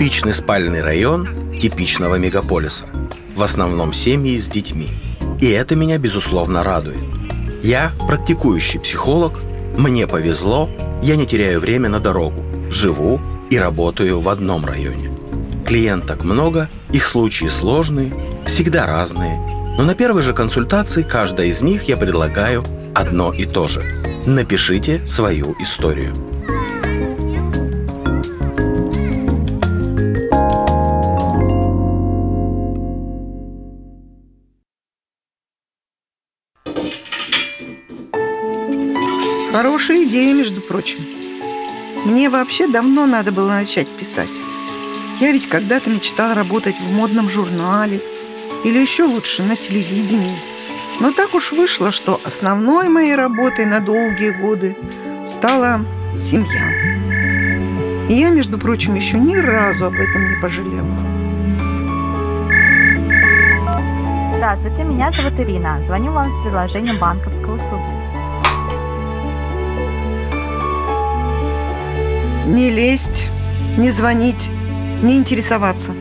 Типичный спальный район типичного мегаполиса. В основном семьи с детьми. И это меня, безусловно, радует. Я практикующий психолог, мне повезло, я не теряю время на дорогу, живу и работаю в одном районе. Клиенток много, их случаи сложные, всегда разные, но на первой же консультации каждой из них я предлагаю одно и то же. Напишите свою историю. Идея, между прочим. Мне вообще давно надо было начать писать. Я ведь когда-то мечтала работать в модном журнале или еще лучше на телевидении. Но так уж вышло, что основной моей работой на долгие годы стала семья. И я, между прочим, еще ни разу об этом не пожалела. Здравствуйте, меня зовут Ирина. Звоню вам с предложением банковской Не лезть, не звонить, не интересоваться.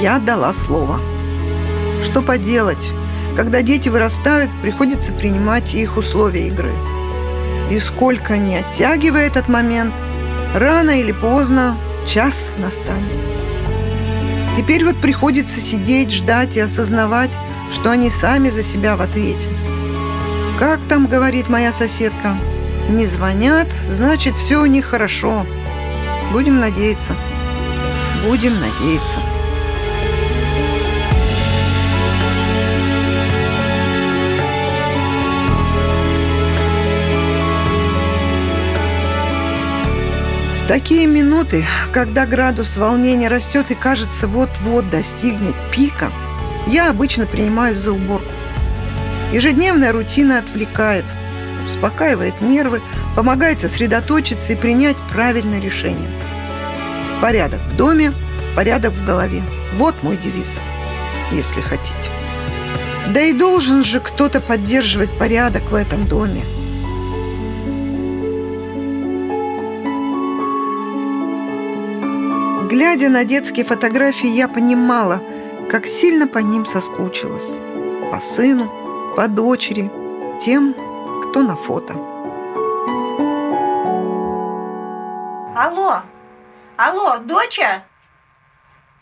Я дала слово. Что поделать? Когда дети вырастают, приходится принимать их условия игры. И сколько не оттягивая этот момент, рано или поздно час настанет. Теперь вот приходится сидеть, ждать и осознавать, что они сами за себя в ответе. Как там говорит моя соседка, не звонят, значит, все у них хорошо. Будем надеяться. Будем надеяться. Такие минуты, когда градус волнения растет и кажется вот-вот достигнет пика, я обычно принимаюсь за уборку. Ежедневная рутина отвлекает, успокаивает нервы, помогает сосредоточиться и принять правильное решение. Порядок в доме, порядок в голове. Вот мой девиз, если хотите. Да и должен же кто-то поддерживать порядок в этом доме. Глядя на детские фотографии, я понимала, как сильно по ним соскучилась. По сыну, по дочери, тем, кто на фото. Алло, алло, доча?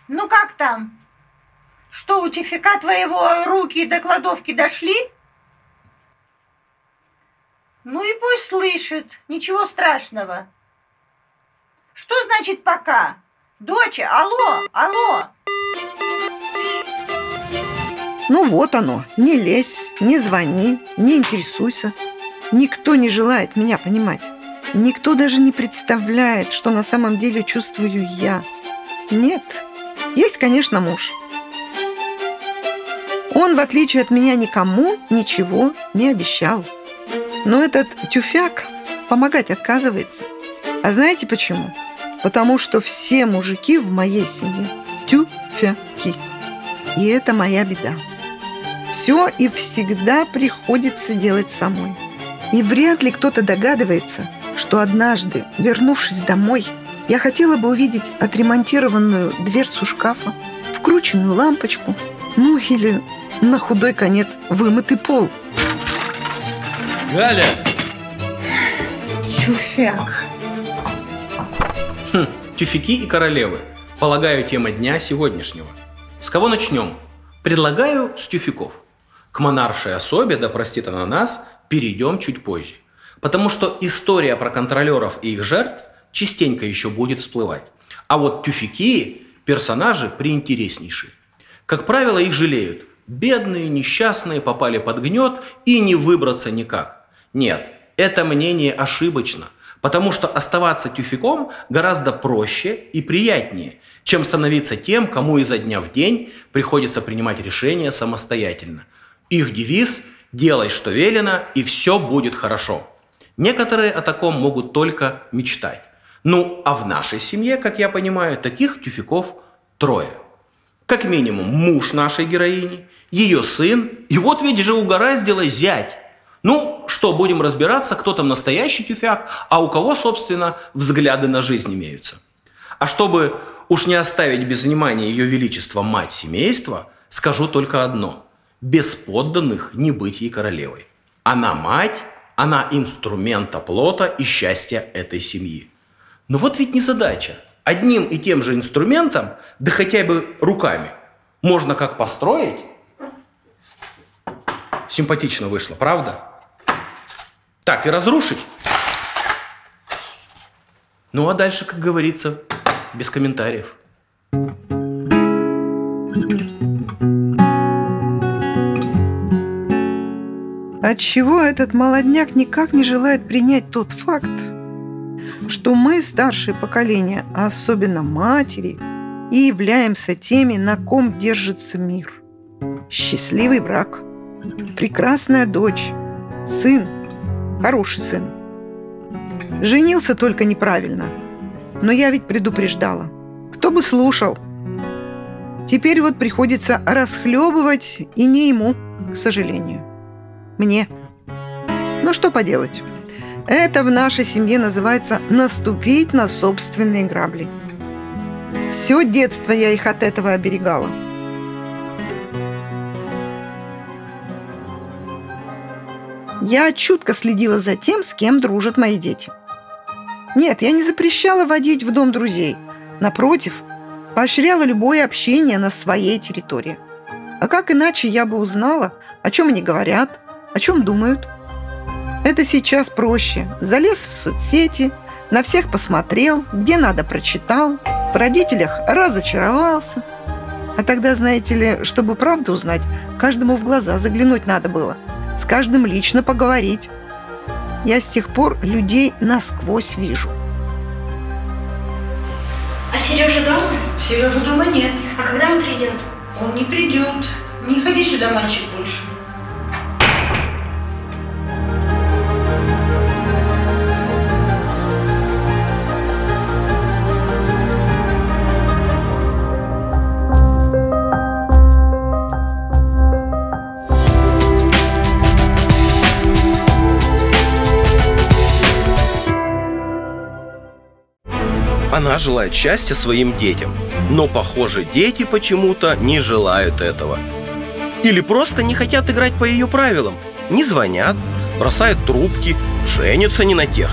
Ну как там? Что, у тифика твоего руки до кладовки дошли? Ну и пусть слышит, ничего страшного. Что значит пока? Доча, алло, алло. Ну вот оно, не лезь, не звони, не интересуйся. Никто не желает меня понимать. Никто даже не представляет, что на самом деле чувствую я. Нет, есть, конечно, муж. Он, в отличие от меня, никому ничего не обещал. Но этот тюфяк помогать отказывается. А знаете почему? Потому что все мужики в моей семье тюфяки. И это моя беда все и всегда приходится делать самой. И вряд ли кто-то догадывается, что однажды, вернувшись домой, я хотела бы увидеть отремонтированную дверцу шкафа, вкрученную лампочку, ну или на худой конец вымытый пол. Галя! Тюфяк. Хм, тюфяки и королевы. Полагаю, тема дня сегодняшнего. С кого начнем? Предлагаю с тюфяков. К монаршей особе, да простит она нас, перейдем чуть позже. Потому что история про контролеров и их жертв частенько еще будет всплывать. А вот тюфяки – персонажи приинтереснейшие. Как правило, их жалеют. Бедные, несчастные, попали под гнет и не выбраться никак. Нет, это мнение ошибочно, потому что оставаться тюфяком гораздо проще и приятнее, чем становиться тем, кому изо дня в день приходится принимать решения самостоятельно – их девиз «Делай, что велено, и все будет хорошо». Некоторые о таком могут только мечтать. Ну, а в нашей семье, как я понимаю, таких тюфяков трое. Как минимум муж нашей героини, ее сын, и вот ведь же угораздило зять. Ну, что, будем разбираться, кто там настоящий тюфяк, а у кого, собственно, взгляды на жизнь имеются. А чтобы уж не оставить без внимания ее величество мать семейства, скажу только одно. Без подданных не быть ей королевой. Она мать, она инструмент оплота и счастья этой семьи. Но вот ведь не задача. Одним и тем же инструментом, да хотя бы руками, можно как построить. Симпатично вышло, правда? Так, и разрушить. Ну а дальше, как говорится, без комментариев. Отчего этот молодняк никак не желает принять тот факт, что мы, старшее поколение, а особенно матери, и являемся теми, на ком держится мир. Счастливый брак, прекрасная дочь, сын, хороший сын. Женился только неправильно, но я ведь предупреждала. Кто бы слушал? Теперь вот приходится расхлебывать, и не ему, к сожалению. Мне. Ну что поделать? Это в нашей семье называется наступить на собственные грабли. Все детство я их от этого оберегала. Я чутко следила за тем, с кем дружат мои дети. Нет, я не запрещала водить в дом друзей. Напротив, поощряла любое общение на своей территории. А как иначе я бы узнала, о чем они говорят, о чем думают? Это сейчас проще. Залез в соцсети, на всех посмотрел, где надо прочитал, в родителях разочаровался. А тогда, знаете ли, чтобы правду узнать, каждому в глаза заглянуть надо было, с каждым лично поговорить. Я с тех пор людей насквозь вижу. А Сережа дома? Сережи дома нет. А когда он придет? Он не придет. Не ходи сюда, мальчик, больше. Она желает счастья своим детям, но, похоже, дети почему-то не желают этого. Или просто не хотят играть по ее правилам, не звонят, бросают трубки, женятся не на тех.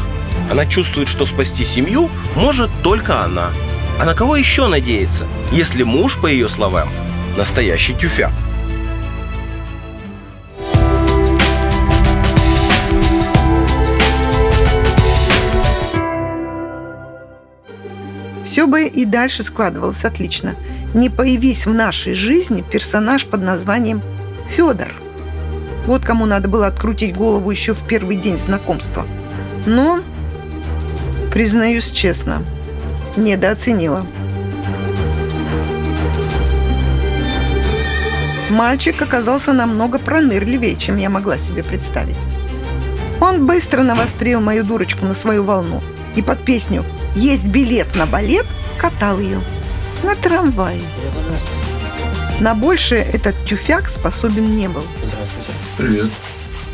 Она чувствует, что спасти семью может только она. А на кого еще надеяться, если муж, по ее словам, настоящий тюфяк? Все бы и дальше складывалось отлично. Не появись в нашей жизни персонаж под названием Федор. Вот кому надо было открутить голову еще в первый день знакомства. Но, признаюсь честно, недооценила. Мальчик оказался намного пронырливее, чем я могла себе представить. Он быстро навострил мою дурочку на свою волну и под песню «Есть билет на балет» катал ее на трамвае. На большее этот тюфяк способен не был. Здравствуйте. Привет.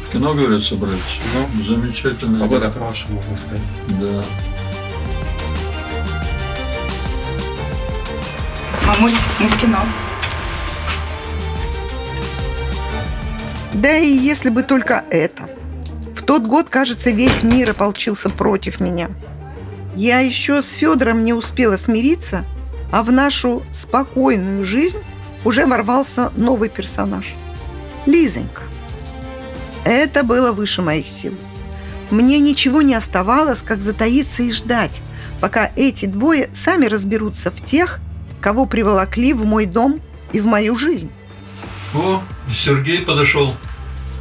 В кино, говорят, собрались? Ну, замечательно. Погода хорошая, можно сказать. Да. Мамуль, мы в кино. Да и если бы только это. Тот год, кажется, весь мир ополчился против меня. Я еще с Федором не успела смириться, а в нашу спокойную жизнь уже ворвался новый персонаж. Лизонька. Это было выше моих сил. Мне ничего не оставалось, как затаиться и ждать, пока эти двое сами разберутся в тех, кого приволокли в мой дом и в мою жизнь. О, Сергей подошел.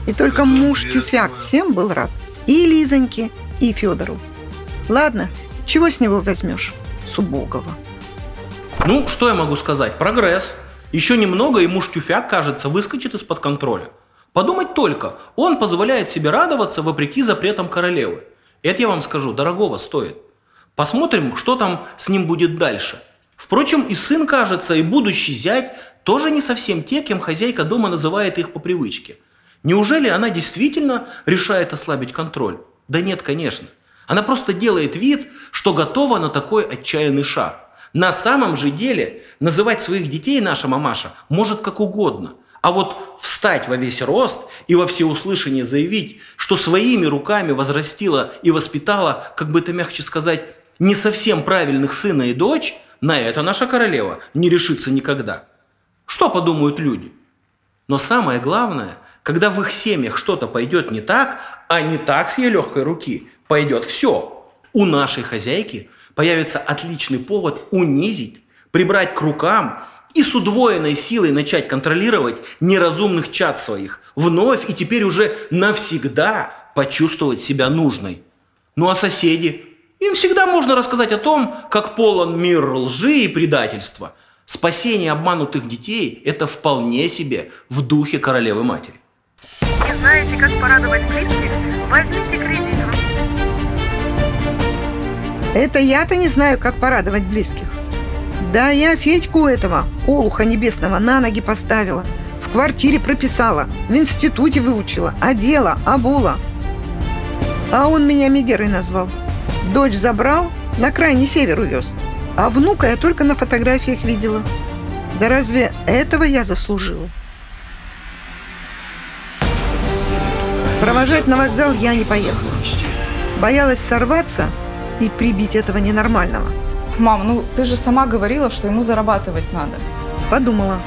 И только муж. Тюфяк всем был рад. И Лизоньке, и Федору. Ладно, чего с него возьмешь? С убогого. Ну, что я могу сказать? Прогресс. Еще немного, и муж Тюфяк, кажется, выскочит из-под контроля. Подумать только, он позволяет себе радоваться вопреки запретам королевы. Это я вам скажу, дорогого стоит. Посмотрим, что там с ним будет дальше. Впрочем, и сын, кажется, и будущий зять тоже не совсем те, кем хозяйка дома называет их по привычке. Неужели она действительно решает ослабить контроль? Да нет, конечно. Она просто делает вид, что готова на такой отчаянный шаг. На самом же деле называть своих детей наша мамаша может как угодно. А вот встать во весь рост и во всеуслышание заявить, что своими руками возрастила и воспитала, как бы это мягче сказать, не совсем правильных сына и дочь, на это наша королева не решится никогда. Что подумают люди? Но самое главное, когда в их семьях что-то пойдет не так, а не так с ее легкой руки, пойдет все. У нашей хозяйки появится отличный повод унизить, прибрать к рукам и с удвоенной силой начать контролировать неразумных чад своих, вновь и теперь уже навсегда почувствовать себя нужной. Ну а соседи? Им всегда можно рассказать о том, как полон мир лжи и предательства. Спасение обманутых детей – это вполне себе в духе королевы-матери. Не знаете, как порадовать близких? Возьмите кредит. Это я-то не знаю, как порадовать близких. Да я Федьку этого, Олуха Небесного, на ноги поставила. В квартире прописала, в институте выучила, одела, обула. А он меня Мегерой назвал. Дочь забрал, на крайний север увез. А внука я только на фотографиях видела. Да разве этого я заслужила? Провожать на вокзал я не поехала. Боялась сорваться и прибить этого ненормального. Мам, ну ты же сама говорила, что ему зарабатывать надо. Подумала.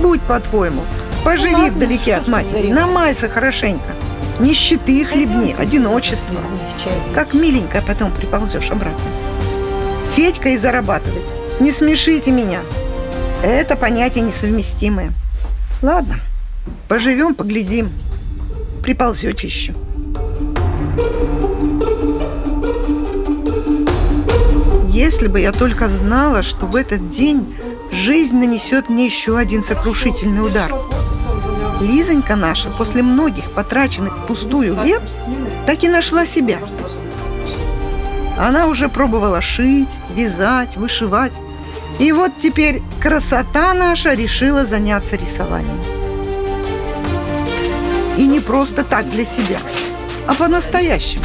Будь по-твоему. Поживи Ну ладно, вдалеке от матери. Намайся хорошенько. Нищеты хлебни, одиночество. Как миленькая потом приползешь обратно. Федька и зарабатывает. Не смешите меня. Это понятия несовместимые. Ладно, поживем, поглядим. Приползете еще. Если бы я только знала, что в этот день жизнь нанесет мне еще один сокрушительный удар. Лизонька наша после многих потраченных впустую лет так и нашла себя. Она уже пробовала шить, вязать, вышивать. И вот теперь красота наша решила заняться рисованием. И не просто так для себя, а по-настоящему.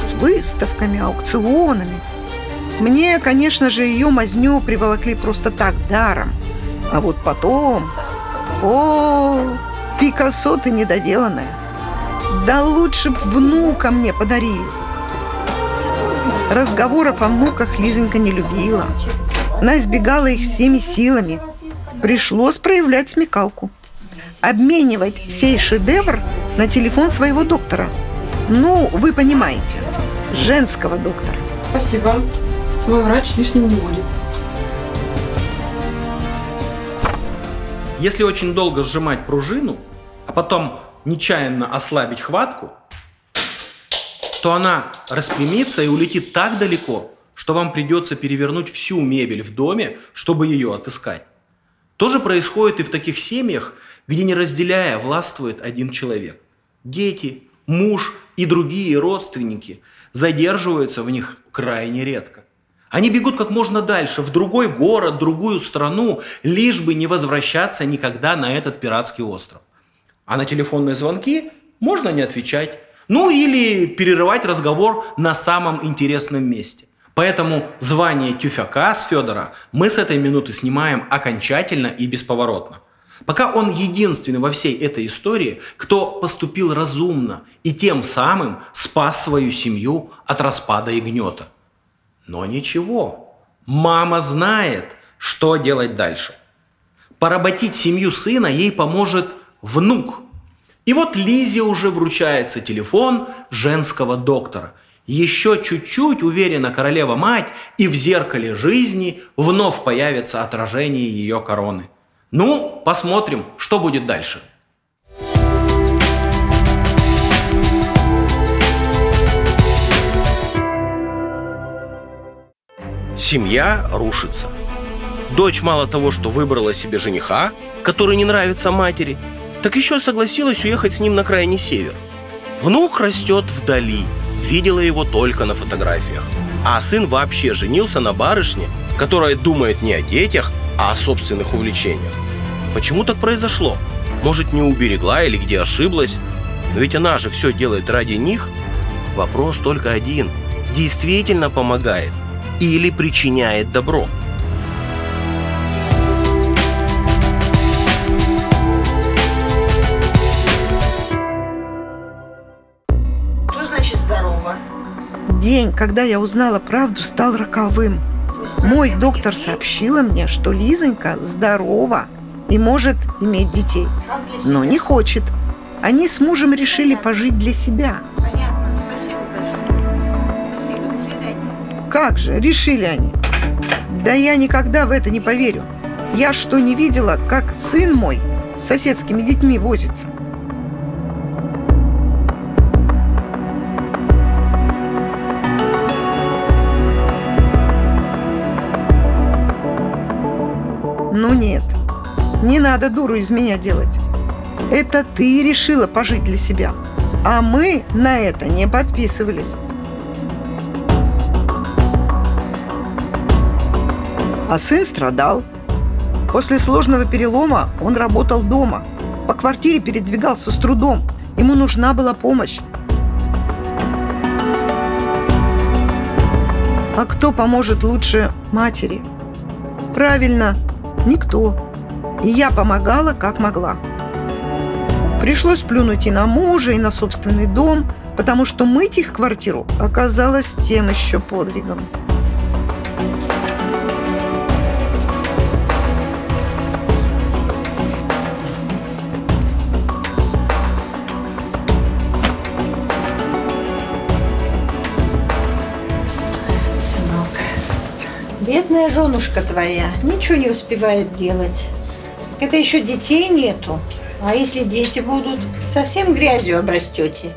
С выставками, аукционами. Мне, конечно же, ее мазню приволокли просто так, даром. А вот потом... О, Пикассо ты недоделанная. Да лучше б внука мне подарили. Разговоров о внуках Лизонька не любила. Она избегала их всеми силами. Пришлось проявлять смекалку. Обменивать сей шедевр на телефон своего доктора. Ну, вы понимаете, женского доктора. Спасибо. Свой врач лишним не будет. Если очень долго сжимать пружину, а потом нечаянно ослабить хватку, то она распрямится и улетит так далеко, что вам придется перевернуть всю мебель в доме, чтобы ее отыскать. То же происходит и в таких семьях, где не разделяя властвует один человек. Дети, муж и другие родственники задерживаются в них крайне редко. Они бегут как можно дальше, в другой город, другую страну, лишь бы не возвращаться никогда на этот пиратский остров. А на телефонные звонки можно не отвечать. Ну или перерывать разговор на самом интересном месте. Поэтому звание тюфяка с Федора мы с этой минуты снимаем окончательно и бесповоротно. Пока он единственный во всей этой истории, кто поступил разумно и тем самым спас свою семью от распада и гнета. Но ничего, мама знает, что делать дальше. Поработить семью сына ей поможет внук. И вот Лизе уже вручается телефон женского доктора. Еще чуть-чуть, уверена королева-мать, и в зеркале жизни вновь появится отражение ее короны. Ну, посмотрим, что будет дальше. Семья рушится. Дочь мало того, что выбрала себе жениха, который не нравится матери, так еще согласилась уехать с ним на крайний север. Внук растет вдали, видела его только на фотографиях. А сын вообще женился на барышне, которая думает не о детях, а о собственных увлечениях. Почему так произошло? Может, не уберегла или где ошиблась? Но ведь она же все делает ради них. Вопрос только один. Действительно помогает или причиняет добро? День, когда я узнала правду, стал роковым. Мой доктор сообщила мне, что Лизонька здорова и может иметь детей, но не хочет. Они с мужем решили пожить для себя. Как же, решили они. Да я никогда в это не поверю. Я что, не видела, как сын мой с соседскими детьми возится? Не надо дуру из меня делать. Это ты решила пожить для себя, а мы на это не подписывались. А сын страдал. После сложного перелома он работал дома. По квартире передвигался с трудом. Ему нужна была помощь. А кто поможет лучше матери? Правильно, никто. И я помогала, как могла. Пришлось плюнуть и на мужа, и на собственный дом, потому что мыть их квартиру оказалось тем еще подвигом. Бедная женушка твоя ничего не успевает делать. Это еще детей нету. А если дети будут, совсем грязью обрастете.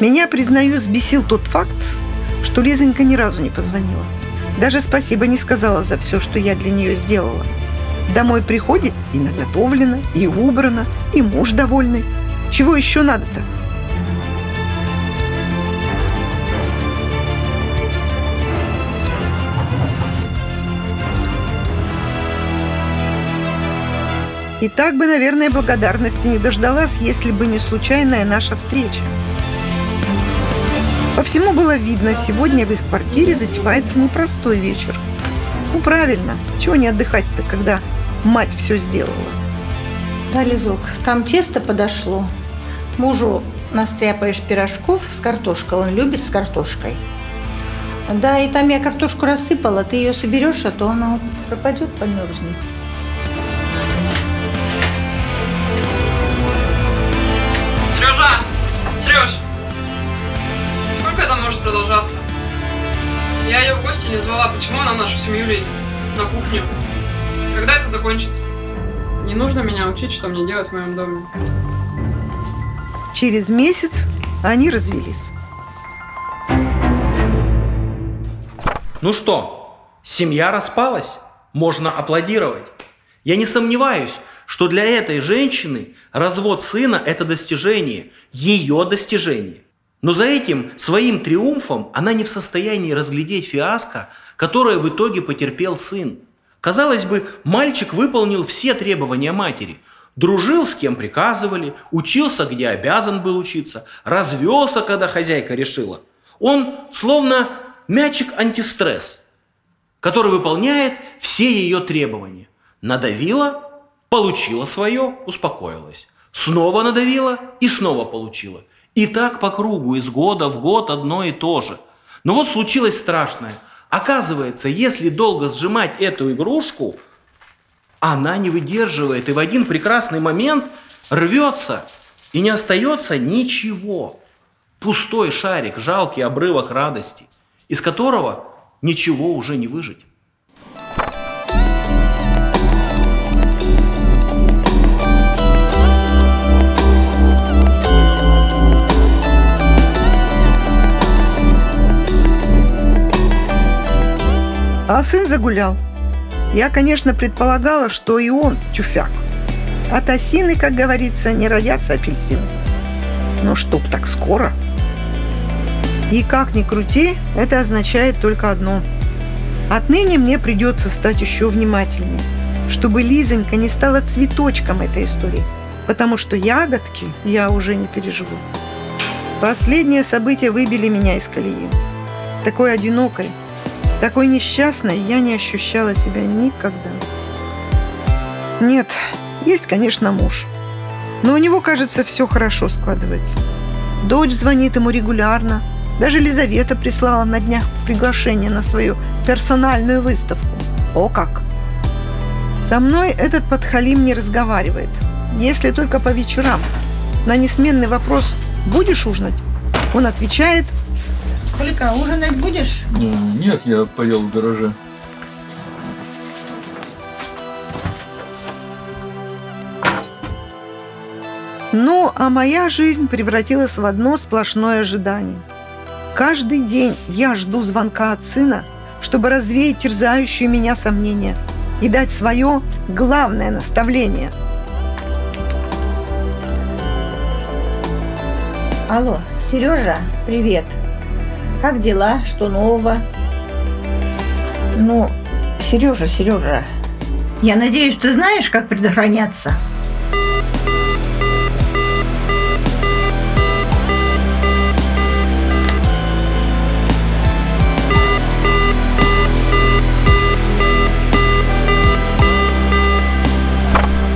Меня, признаю, сбесил тот факт, что Лизонька ни разу не позвонила. Даже спасибо не сказала за все, что я для нее сделала. Домой приходит и наготовлено, и убрано, и муж довольный. Чего еще надо-то? И так бы, наверное, благодарности не дождалась, если бы не случайная наша встреча. По всему было видно, сегодня в их квартире затевается непростой вечер. Ну, правильно, чего не отдыхать-то, когда мать все сделала. Да, Лизок, там тесто подошло. Мужу настряпаешь пирожков с картошкой, он любит с картошкой. Да, и там я картошку рассыпала, ты ее соберешь, а то она пропадет, померзнет. Сережа! Сереж! Сколько это может продолжаться? Я ее в гости не звала, почему она в нашу семью лезет? На кухню. Когда это закончится? Не нужно меня учить, что мне делать в моем доме. Через месяц они развелись. Ну что, семья распалась? Можно аплодировать. Я не сомневаюсь, что для этой женщины развод сына – это достижение, ее достижение. Но за этим своим триумфом она не в состоянии разглядеть фиаско, которое в итоге потерпел сын. Казалось бы, мальчик выполнил все требования матери. Дружил с кем приказывали, учился, где обязан был учиться, развелся, когда хозяйка решила. Он словно мячик антистресс, который выполняет все ее требования. Надавила, получила свое, успокоилась. Снова надавила и снова получила. И так по кругу, из года в год одно и то же. Но вот случилось страшное. Оказывается, если долго сжимать эту игрушку, она не выдерживает и в один прекрасный момент рвется, и не остается ничего. Пустой шарик, жалкий обрывок радости, из которого ничего уже не выжить. А сын загулял. Я, конечно, предполагала, что и он тюфяк. От осины, как говорится, не родятся апельсины. Но чтоб так скоро. И как ни крути, это означает только одно. Отныне мне придется стать еще внимательнее, чтобы Лизонька не стала цветочком этой истории, потому что ягодки я уже не переживу. Последние события выбили меня из колеи. Такой одинокой, Такой несчастной я не ощущала себя никогда. Нет, есть, конечно, муж. Но у него, кажется, все хорошо складывается. Дочь звонит ему регулярно. Даже Лизавета прислала на днях приглашение на свою персональную выставку. О как! Со мной этот подхалим не разговаривает. Если только по вечерам. На несменный вопрос «Будешь ужинать?» Он отвечает Колька, ужинать будешь? Да, нет, я поел в гараже. Ну, а моя жизнь превратилась в одно сплошное ожидание. Каждый день я жду звонка от сына, чтобы развеять терзающие меня сомнения и дать свое главное наставление. Алло, Сережа, привет. Как дела? Что нового? Ну, Сережа, Сережа, я надеюсь, ты знаешь, как предохраняться?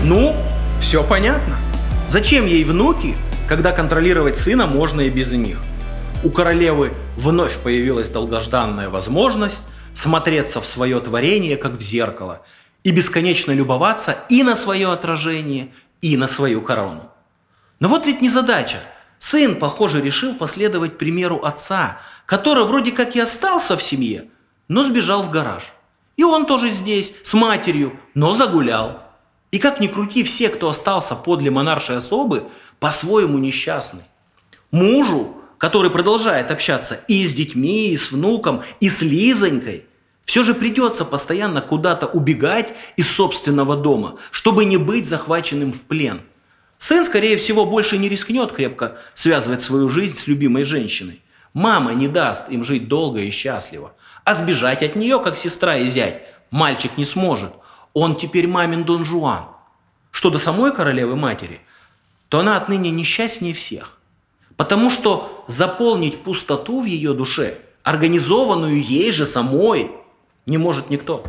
Ну, все понятно. Зачем ей внуки, когда контролировать сына можно и без них? У королевы вновь появилась долгожданная возможность смотреться в свое творение, как в зеркало, и бесконечно любоваться и на свое отражение, и на свою корону. Но вот ведь не задача. Сын, похоже, решил последовать примеру отца, который вроде как и остался в семье, но сбежал в гараж. И он тоже здесь, с матерью, но загулял. И как ни крути, все, кто остался подле монаршей особы, по-своему несчастны. Мужу, который продолжает общаться и с детьми, и с внуком, и с Лизонькой, все же придется постоянно куда-то убегать из собственного дома, чтобы не быть захваченным в плен. Сын, скорее всего, больше не рискнет крепко связывать свою жизнь с любимой женщиной. Мама не даст им жить долго и счастливо. А сбежать от нее, как сестра и зять, мальчик не сможет. Он теперь мамин Дон Жуан. Что до самой королевы матери, то она отныне несчастнее всех. Потому что заполнить пустоту в ее душе, организованную ей же самой, не может никто.